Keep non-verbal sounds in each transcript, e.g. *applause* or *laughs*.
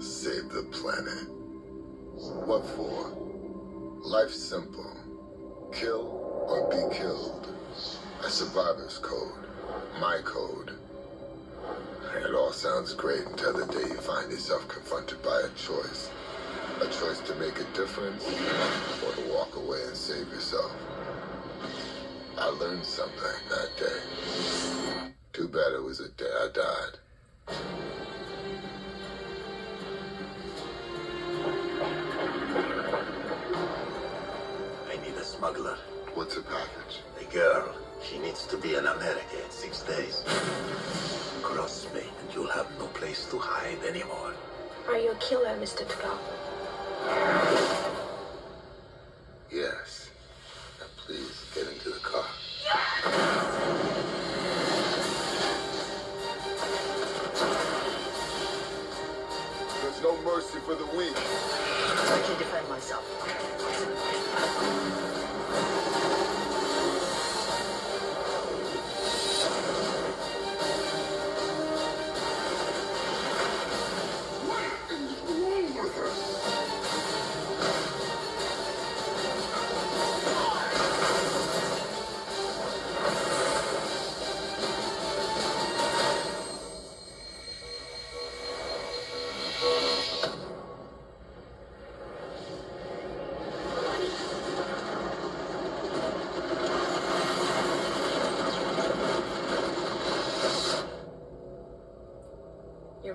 Save the planet. What for? Life's simple. Kill or be killed. A survivor's code. My code. It all sounds great until the day you find yourself confronted by a choice. A choice to make a difference or to walk away and save yourself. I learned something that day. Too bad it was the day I died. I need a smuggler. What's a package? A girl. She needs to be in America in six days. Cross me, and you'll have no place to hide anymore. Are you a killer, Mr. Takal?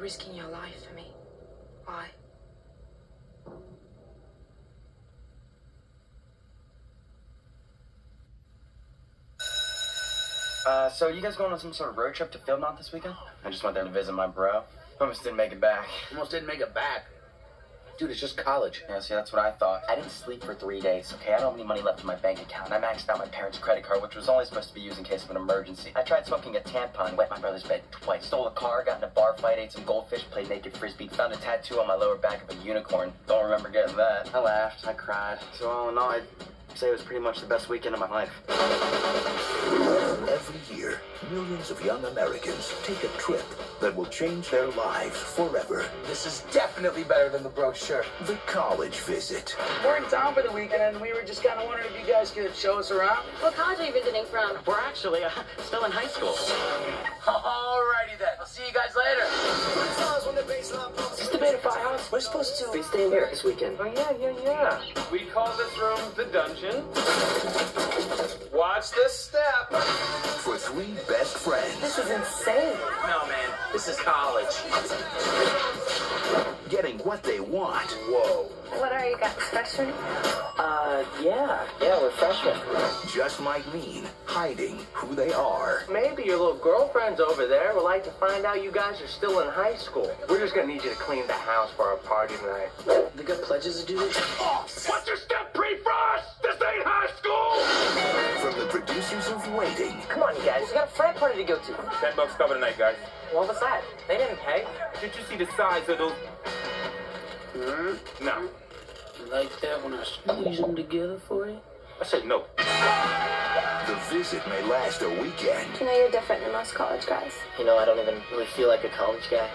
Risking your life for me. Why? Uh, so you guys going on some sort of road trip to Philmont this weekend? I just went there to visit my bro. Almost didn't make it back. Almost didn't make it back. Dude, it's just college. Yeah, see, that's what I thought. I didn't sleep for three days, okay? I don't have any money left in my bank account. I maxed out my parents' credit card, which was only supposed to be used in case of an emergency. I tried smoking a tampon, wet my brother's bed twice. Stole a car, got in a bar fight, ate some goldfish, played naked frisbee, found a tattoo on my lower back of a unicorn. Don't remember getting that. I laughed, I cried. So all in all, I'd say it was pretty much the best weekend of my life. Every year, millions of young Americans take a trip that will change their lives forever. This is definitely better than the brochure. The college visit. We're in town for the weekend, and we were just kind of wondering if you guys could show us around. What college are you visiting from? We're actually uh, still in high school. *laughs* Alrighty then. I'll see you guys later. Is this the Beta Firehouse? We're supposed to be staying here this weekend. Oh, yeah, yeah, yeah. We call this room the dungeon. Watch the step. For three best friends This is insane. No, man. This is college. getting what they want Whoa. What are you guys, freshmen? Uh, yeah. Yeah, we're freshmen. just might mean hiding who they are. Maybe your little girlfriends over there would like to find out you guys are still in high school. We're just gonna need you to clean the house for our party tonight. They got pledges to do this? Oh, What's your step pre-frosh? This ain't high school. From the producers of Waiting, Come on, you guys. We got a frat party to go to. Ten bucks cover tonight, guys. What was that? They didn't pay. Did you see the size of those? No. You like that when I squeeze them together for you? I said no. the visit may last a weekend, You know you're different than most college guys. You know, I don't even really feel like a college guy.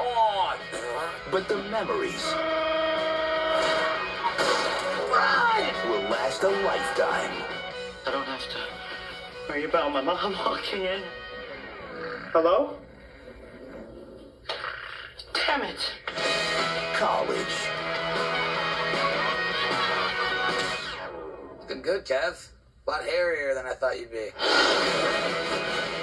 but the memories will last a lifetime. I don't have to worry about my mom walking in. Hello? Damn it. College. Good, Kev. A lot hairier than I thought you'd be. *sighs* *laughs*